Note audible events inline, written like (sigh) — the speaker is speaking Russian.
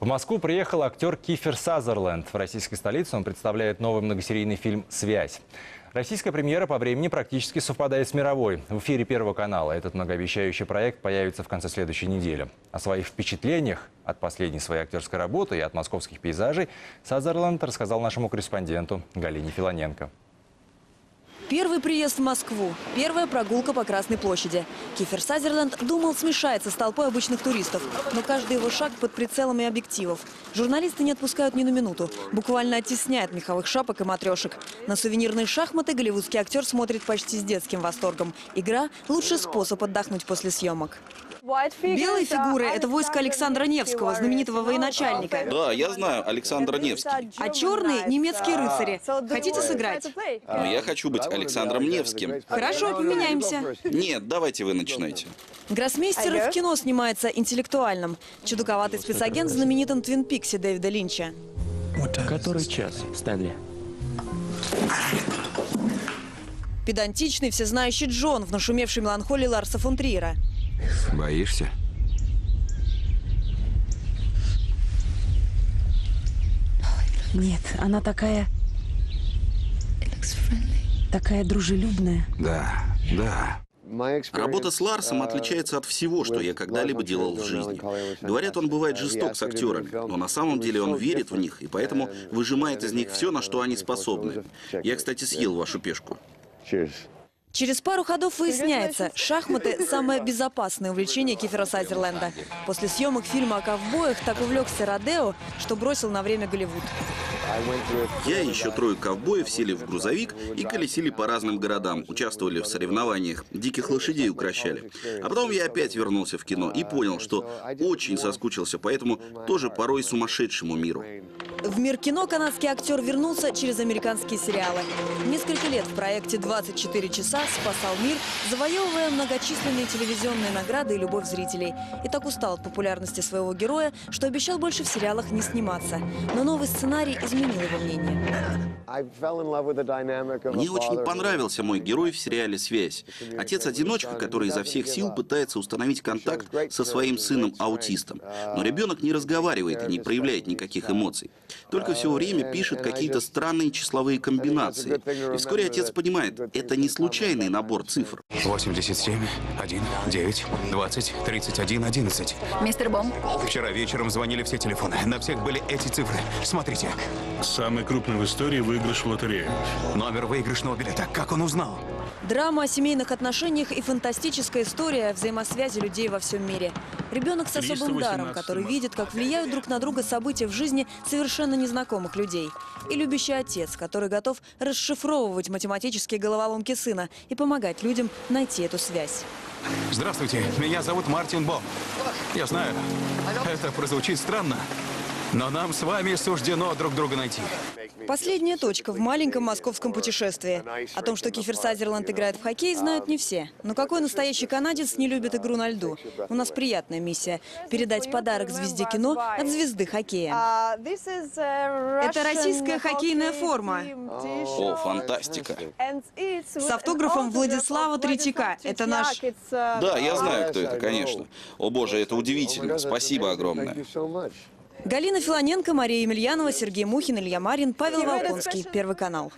В Москву приехал актер Кифер Сазерленд. В российской столице он представляет новый многосерийный фильм «Связь». Российская премьера по времени практически совпадает с мировой. В эфире Первого канала этот многообещающий проект появится в конце следующей недели. О своих впечатлениях от последней своей актерской работы и от московских пейзажей Сазерленд рассказал нашему корреспонденту Галине Филоненко. Первый приезд в Москву, первая прогулка по Красной площади. Кифер Сазерленд думал смешается с толпой обычных туристов, но каждый его шаг под прицелом и объективов. Журналисты не отпускают ни на минуту, буквально оттесняют меховых шапок и матрешек. На сувенирные шахматы голливудский актер смотрит почти с детским восторгом. Игра – лучший способ отдохнуть после съемок. Белые фигуры – это войско Александра Невского, знаменитого военачальника. Да, я знаю Александра Невский. А черные – немецкие рыцари. Хотите сыграть? Но я хочу быть Александром Невским. Хорошо, поменяемся. Нет, давайте вы начинайте. Гроссмейстер в кино снимается интеллектуальным. Чудаковатый спецагент в знаменитом «Твин Пиксе» Дэвида Линча. Который час, Стэнли? Педантичный, всезнающий Джон в нашумевшей меланхолии Ларса фон Триера. Боишься? Нет, она такая... Такая дружелюбная. Да, да. Работа с Ларсом отличается от всего, что я когда-либо делал в жизни. Говорят, он бывает жесток с актерами, но на самом деле он верит в них, и поэтому выжимает из них все, на что они способны. Я, кстати, съел вашу пешку. Через пару ходов выясняется, шахматы – самое (laughs) безопасное увлечение Кифера Сазерленда. После съемок фильма о ковбоях так увлекся Родео, что бросил на время Голливуд. Я и еще трое ковбоев сели в грузовик и колесили по разным городам, участвовали в соревнованиях, диких лошадей укращали. А потом я опять вернулся в кино и понял, что очень соскучился по этому тоже порой сумасшедшему миру. В мир кино канадский актер вернулся через американские сериалы. Несколько лет в проекте «24 часа» спасал мир, завоевывая многочисленные телевизионные награды и любовь зрителей. И так устал от популярности своего героя, что обещал больше в сериалах не сниматься. Но новый сценарий изменил его мнение. Мне очень понравился мой герой в сериале «Связь». Отец-одиночка, который изо всех сил пытается установить контакт со своим сыном-аутистом. Но ребенок не разговаривает и не проявляет никаких эмоций. Только все время пишет какие-то странные числовые комбинации. И вскоре отец понимает, это не случайный набор цифр. 87, 1, 9, 20, 31, 11. Мистер Бом, Вчера вечером звонили все телефоны. На всех были эти цифры. Смотрите. Самый крупный в истории выигрыш в лотерею. Номер выигрышного билета. Как он узнал? Драма о семейных отношениях и фантастическая история о взаимосвязи людей во всем мире. Ребенок с особым даром, который видит, как влияют друг на друга события в жизни совершенно незнакомых людей. И любящий отец, который готов расшифровывать математические головоломки сына и помогать людям найти эту связь. Здравствуйте, меня зовут Мартин Бом. Я знаю, это прозвучит странно, но нам с вами суждено друг друга найти. Последняя точка в маленьком московском путешествии. О том, что Кифер Сазерленд играет в хоккей, знают не все. Но какой настоящий канадец не любит игру на льду? У нас приятная миссия – передать подарок звезде кино от звезды хоккея. это российская хоккейная форма. О, фантастика. С автографом Владислава Третьяка. Это наш... Да, я знаю, кто это, конечно. О боже, это удивительно. Спасибо огромное. Галина Филоненко, Мария Емельянова, Сергей Мухин, Илья Марин, Павел Волконский. Первый канал.